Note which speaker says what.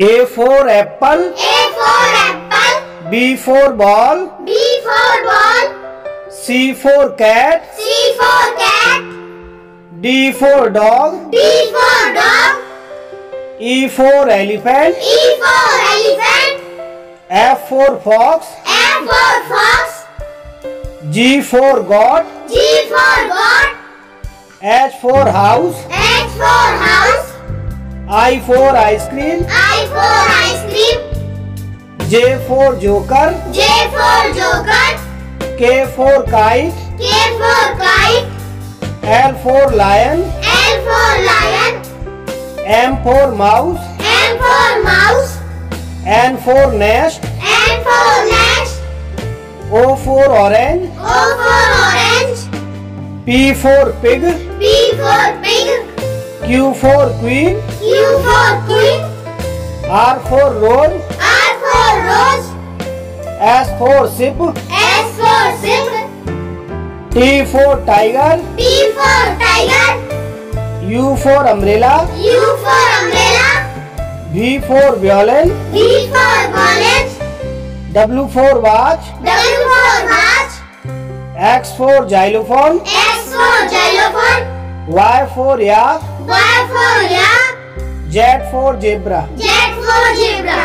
Speaker 1: A for apple,
Speaker 2: A for apple.
Speaker 1: B for ball,
Speaker 2: B for ball.
Speaker 1: C for cat,
Speaker 2: C for cat.
Speaker 1: D for dog,
Speaker 2: D for dog.
Speaker 1: E for elephant,
Speaker 2: E for elephant.
Speaker 1: F for fox,
Speaker 2: F for fox.
Speaker 1: G for goat,
Speaker 2: G for goat.
Speaker 1: H for house,
Speaker 2: H for house.
Speaker 1: I for ice cream,
Speaker 2: I for ice cream.
Speaker 1: J for joker,
Speaker 2: J for joker.
Speaker 1: K for kite,
Speaker 2: K for kite.
Speaker 1: L for lion,
Speaker 2: L for lion.
Speaker 1: M for mouse,
Speaker 2: M for mouse.
Speaker 1: N for nest,
Speaker 2: N for nest.
Speaker 1: O for orange,
Speaker 2: O for orange.
Speaker 1: P for pig,
Speaker 2: P for pig.
Speaker 1: Q for queen,
Speaker 2: Q for queen.
Speaker 1: R for rose,
Speaker 2: R for rose.
Speaker 1: S for ship,
Speaker 2: S for ship.
Speaker 1: T for tiger,
Speaker 2: T for tiger.
Speaker 1: U for umbrella,
Speaker 2: U for umbrella.
Speaker 1: V for violin,
Speaker 2: V for wallet.
Speaker 1: W for watch,
Speaker 2: W for watch.
Speaker 1: X for xylophone,
Speaker 2: X for xylophone.
Speaker 1: Y for yak,
Speaker 2: Y for yak.
Speaker 1: Zed for zebra
Speaker 2: zed for zebra